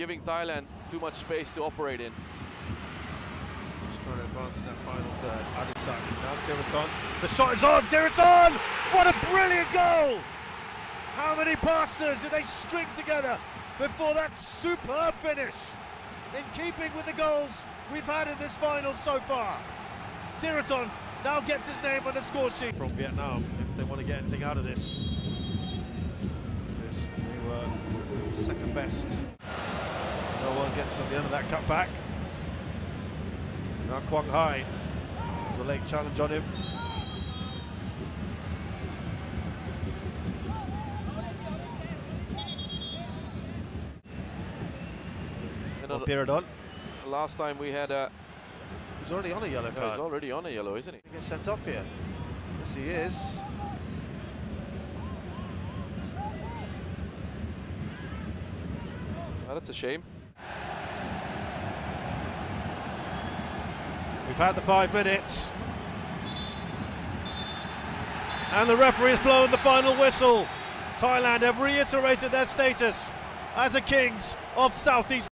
giving Thailand too much space to operate in. Just trying to advance in that final third. Adisak, now Theerathon. The shot is on, Theerathon! What a brilliant goal! How many passes did they string together before that superb finish? In keeping with the goals we've had in this final so far. Theerathon now gets his name on the score sheet. From Vietnam, if they want to get anything out of this. Because they were second best. No one gets on the end of that cutback. Now Quang Hai. There's a late challenge on him. Another, Piradon. last time we had a. He's already on a yellow card. He's already on a yellow, isn't he? He gets sent off here. Yes, he is. Well, that's a shame. We've had the five minutes. And the referee has blown the final whistle. Thailand have reiterated their status as the kings of Southeast